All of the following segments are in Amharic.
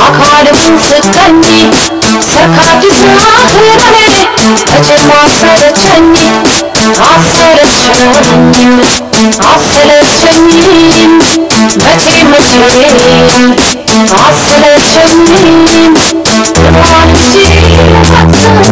Akarım sıkkani Sakati zahirane Acıma sarı çenni Asarı çennim Asarı çennim Betim çennim Asarı çennim Kıvancı baksın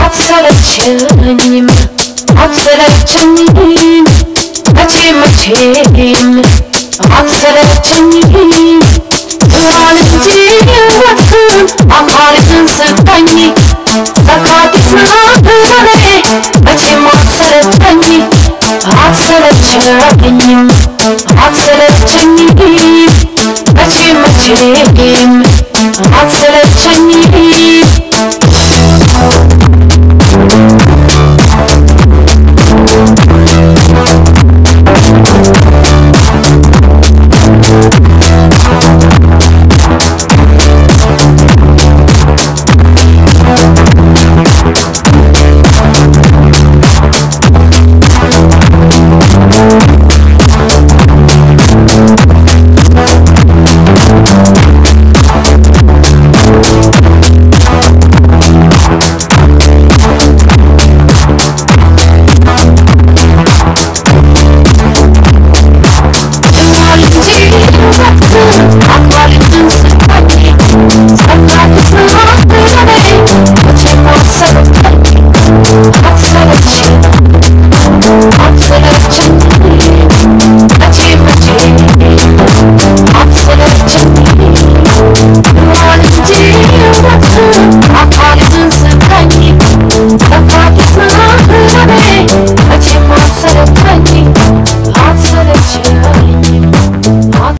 አትሰለቸኝም። አትሰለቸኝም። መቼ መቼም አትሰለቸኝም። ብርሃን እንጂ ሕይወትን አካልህን ስጠኝ ሰካዲስ ብርሃኔ መቼም አትሰለቸኝ አትሰለቸኝም ninguém